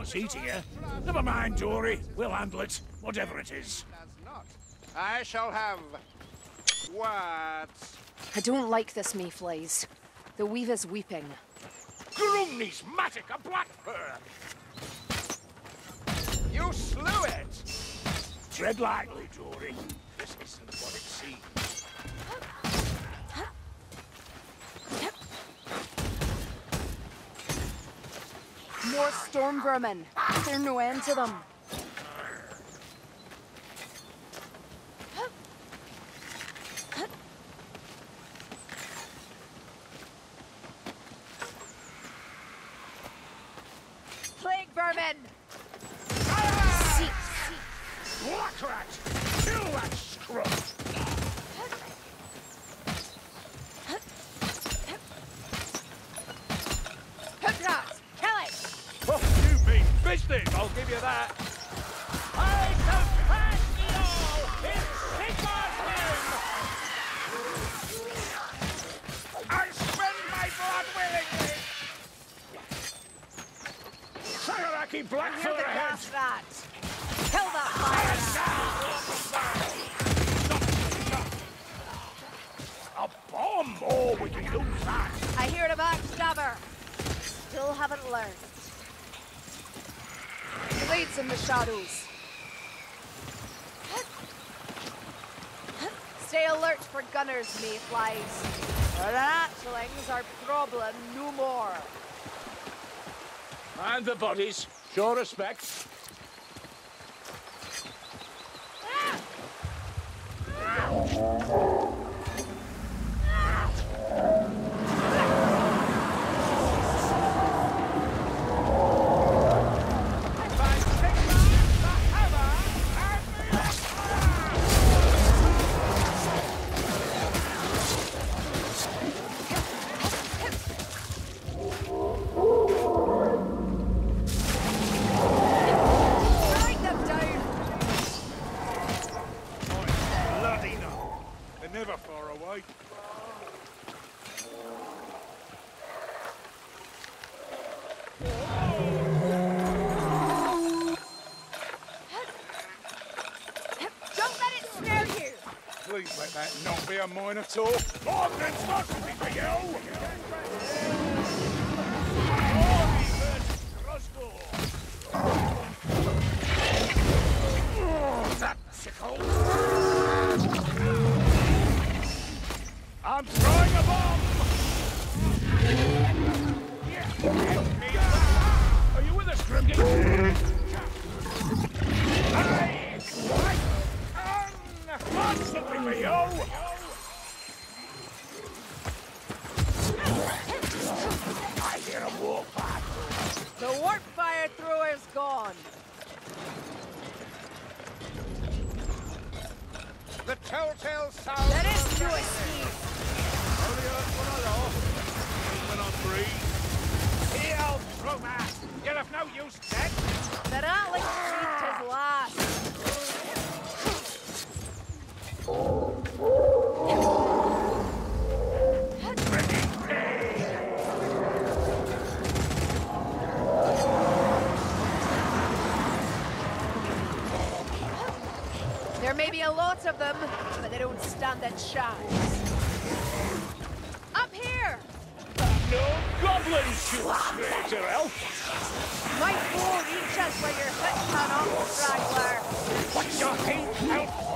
What's eating you? Never mind, Dory. We'll handle it, whatever it is. I shall have what? I don't like this, Mayflies. The weaver's weeping. Grumney's Matica Blackfur! You slew it! Tread lightly, Dory. This isn't what it seems. More storm vermin. There's no end to them. Plague vermin! Black rat! Kill that scrub! Sagaraki Hear Blackfur the ahead! gas rat! Kill that fire! A bomb! Oh, we can use that! I hear the backstabber. Still haven't learned. He leads in the shadows. Stay alert for gunners, mayflies. Ratchlings are problem no more. And the bodies. Show respect. Strike a minotaur. Ordnance must be for you! Oh, that tickles. Gone. The telltale sound. There is no escape. Only heard one hello. When I breathe. Here, old. You're of no use dead. Uh, the ratling breathed his last. May be a lot of them, but they don't stand a chance. Up here! No goblins, you traitor elf. My bow reaches where your foot cannot, straggler. What's your hate, elf?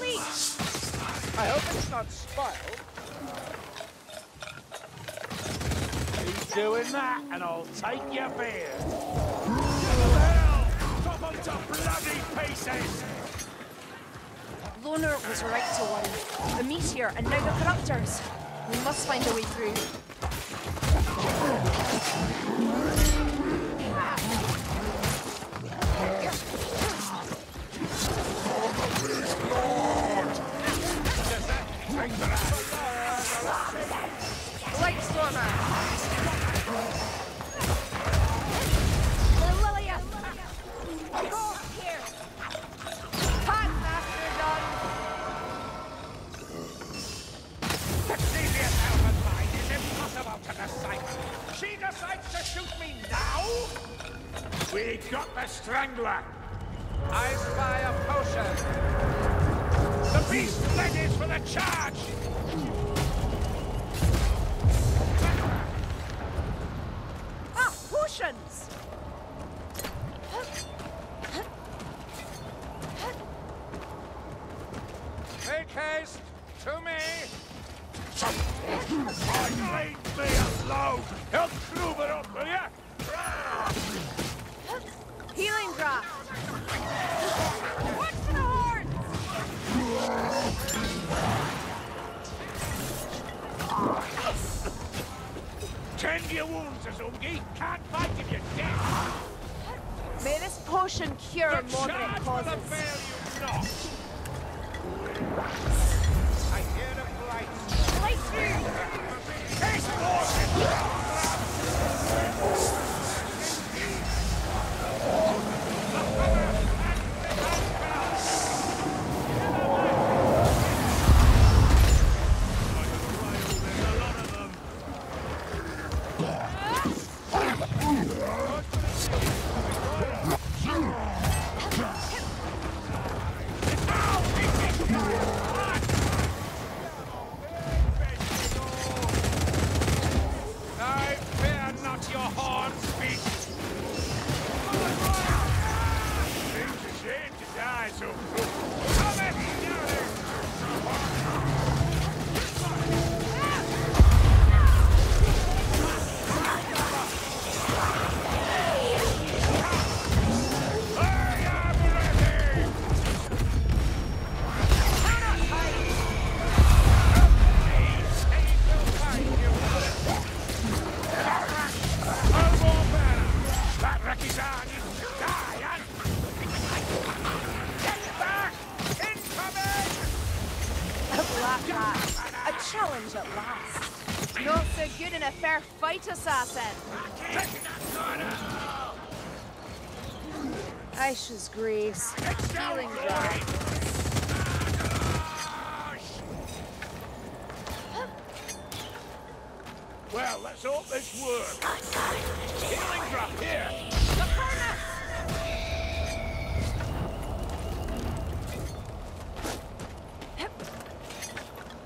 Leech! I hope it's not spoiled. Keep doing that, and I'll take your beard. Hell! Chop 'em to bloody pieces! Lohner was right to worry. A meteor and now the corruptors. We must find a way through. We got the Strangler. I spy a potion. The beast readies for the charge. Ah, potions! Make haste to me. Leave me alone. Help Kruber up, will ya? Healing draft! Tend your wounds, Azungi. Can't fight if you're dead. May this potion cure moderate charge will causes. avail you not. I hear the blight. Light through! Taste your horns, beast. Aisha's. Healing draft. Well, let's hope this works. Healing drop here. The furnace!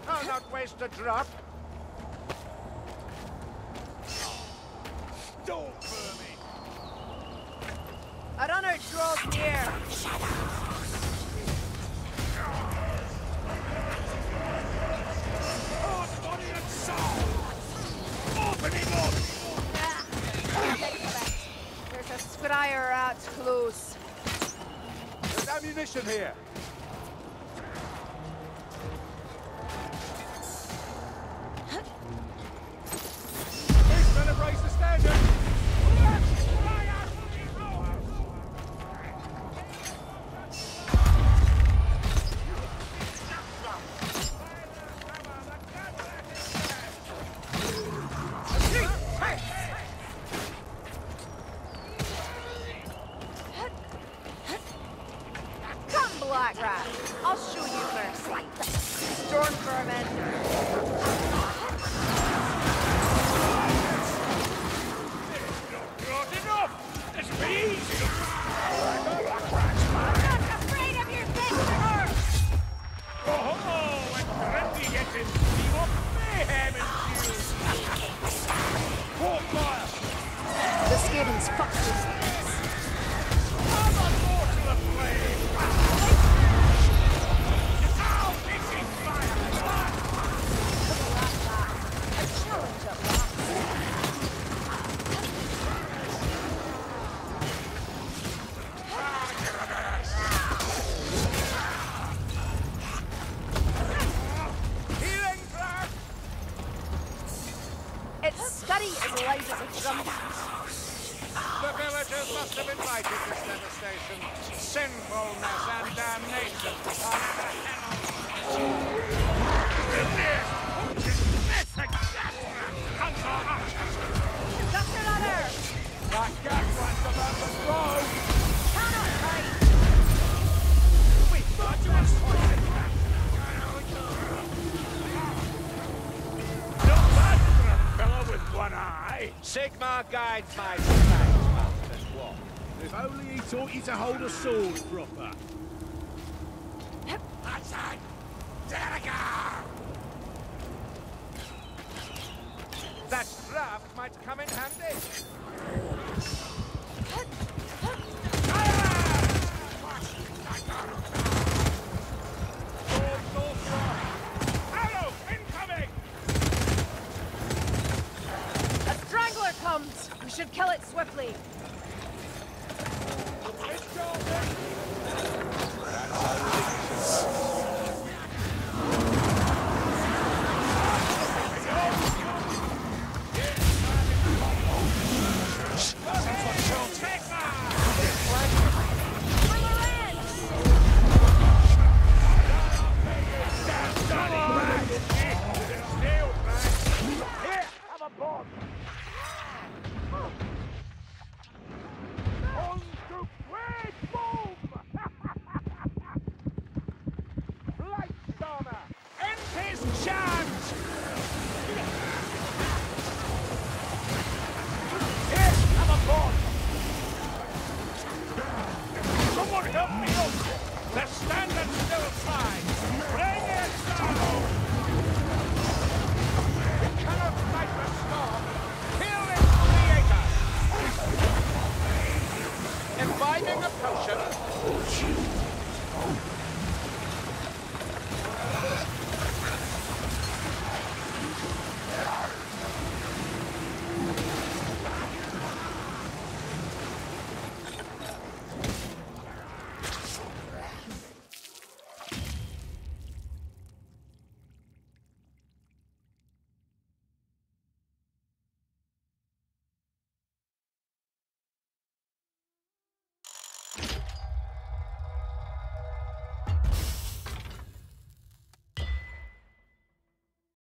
I'll not waste a drop. There's a scryer rat close. There's ammunition here. I'll show you mercy. Storm vermin. Sinfulness and damnation on Got! That gas about to blow! Cannot! We thought you were fellow with one eye! Sigmar guides my. He taught you to hold a sword proper. That draft might come in handy. Arrow incoming! A strangler comes! We should kill it swiftly. Armor